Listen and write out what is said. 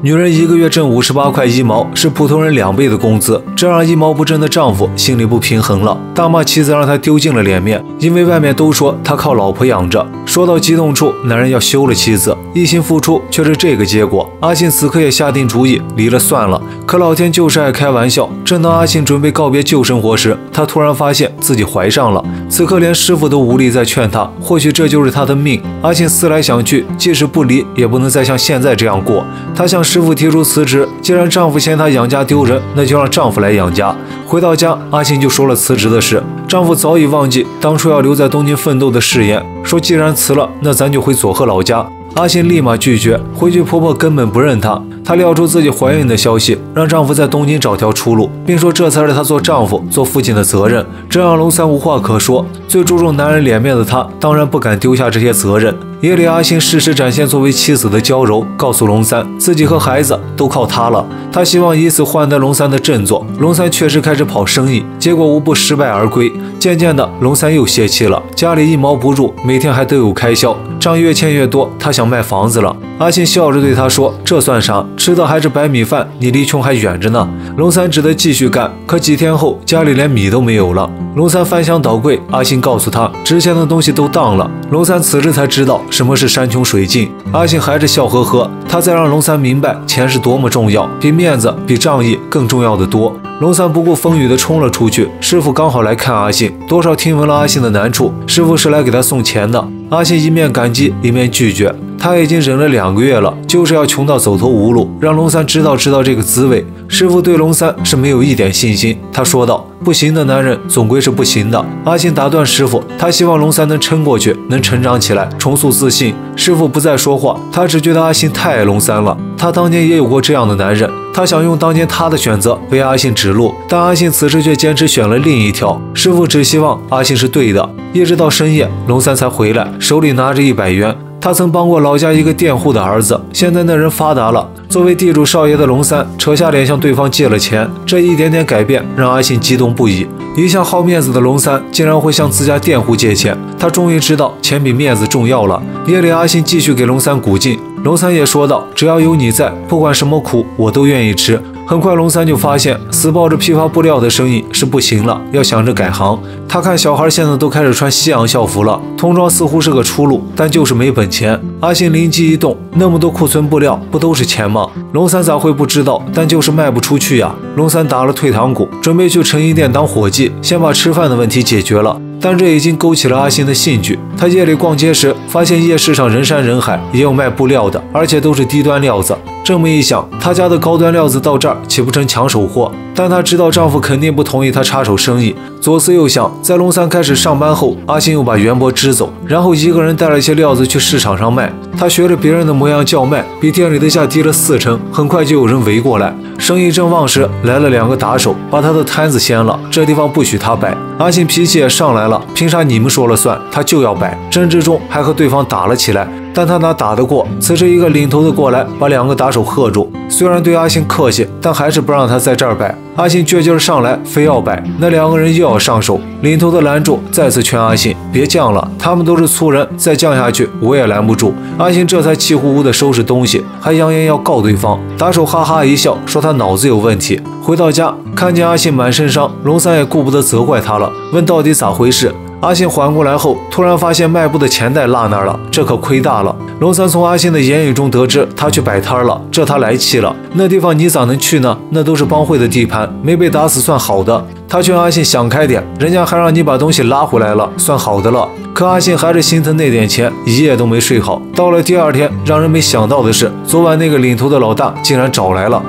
女人一个月挣五十八块一毛，是普通人两倍的工资，这让一毛不挣的丈夫心里不平衡了，大骂妻子让他丢尽了脸面。因为外面都说他靠老婆养着。说到激动处，男人要休了妻子，一心付出却是这个结果。阿信此刻也下定主意离了算了。可老天就是爱开玩笑，正当阿信准备告别旧生活时，他突然发现自己怀上了。此刻连师傅都无力再劝他，或许这就是他的命。阿信思来想去，即使不离，也不能再像现在这样过。他师傅提出辞职，既然丈夫嫌她养家丢人，那就让丈夫来养家。回到家，阿信就说了辞职的事。丈夫早已忘记当初要留在东京奋斗的誓言，说既然辞了，那咱就回佐贺老家。阿信立马拒绝，回去婆婆根本不认她。她撂出自己怀孕的消息，让丈夫在东京找条出路，并说这才是她做丈夫、做父亲的责任。这让龙三无话可说。最注重男人脸面的他，当然不敢丢下这些责任。夜里，阿信适时展现作为妻子的娇柔，告诉龙三自己和孩子都靠他了。他希望以此换得龙三的振作。龙三确实开始跑生意，结果无不失败而归。渐渐的，龙三又泄气了，家里一毛不入，每天还都有开销，账越欠越多。他想卖房子了。阿信笑着对他说：“这算啥？吃的还是白米饭，你离穷还远着呢。”龙三只得继续干。可几天后，家里连米都没有了。龙三翻箱倒柜，阿信告诉他，值钱的东西都当了。龙三此时才知道。什么是山穷水尽？阿信还是笑呵呵，他在让龙三明白钱是多么重要，比面子、比仗义更重要的多。龙三不顾风雨的冲了出去，师傅刚好来看阿信，多少听闻了阿信的难处，师傅是来给他送钱的。阿信一面感激，一面拒绝。他已经忍了两个月了，就是要穷到走投无路，让龙三知道知道这个滋味。师傅对龙三是没有一点信心，他说道：“不行的男人总归是不行的。”阿信打断师傅，他希望龙三能撑过去，能成长起来，重塑自信。师傅不再说话，他只觉得阿信太爱龙三了。他当年也有过这样的男人，他想用当年他的选择为阿信指路，但阿信此时却坚持选了另一条。师傅只希望阿信是对的。一直到深夜，龙三才回来，手里拿着一百元。他曾帮过老家一个佃户的儿子，现在那人发达了。作为地主少爷的龙三扯下脸向对方借了钱，这一点点改变让阿信激动不已。一向好面子的龙三竟然会向自家佃户借钱，他终于知道钱比面子重要了。夜里，阿信继续给龙三鼓劲，龙三也说道：“只要有你在，不管什么苦我都愿意吃。”很快，龙三就发现死抱着批发布料的生意是不行了，要想着改行。他看小孩现在都开始穿西洋校服了，童装似乎是个出路，但就是没本钱。阿信灵机一动，那么多库存布料，不都是钱吗？龙三咋会不知道？但就是卖不出去呀。龙三打了退堂鼓，准备去成衣店当伙计，先把吃饭的问题解决了。但这已经勾起了阿信的兴趣。他夜里逛街时，发现夜市上人山人海，也有卖布料的，而且都是低端料子。这么一想，他家的高端料子到这儿岂不成抢手货？但她知道丈夫肯定不同意她插手生意。左思右想，在龙三开始上班后，阿信又把袁博支走，然后一个人带了一些料子去市场上卖。他学着别人的模样叫卖，比店里的价低了四成。很快就有人围过来。生意正旺时，来了两个打手，把他的摊子掀了。这地方不许他摆。阿信脾气也上来了，凭啥你们说了算？他就要摆。争执中还和对方打了起来。但他哪打得过？此时一个领头的过来，把两个打手喝住。虽然对阿信客气，但还是不让他在这儿摆。阿信倔劲上来，非要摆。那两个人又要上手，领头的拦住，再次劝阿信别犟了，他们都是粗人，再犟下去我也拦不住。阿信这才气呼呼的收拾东西，还扬言要告对方。打手哈哈一笑，说他脑子有问题。回到家，看见阿信满身伤，龙三也顾不得责怪他了，问到底咋回事。阿信缓过来后，突然发现卖布的钱袋落那儿了，这可亏大了。龙三从阿信的言语中得知他去摆摊了，这他来气了。那地方你咋能去呢？那都是帮会的地盘，没被打死算好的。他劝阿信想开点，人家还让你把东西拉回来了，算好的了。可阿信还是心疼那点钱，一夜都没睡好。到了第二天，让人没想到的是，昨晚那个领头的老大竟然找来了。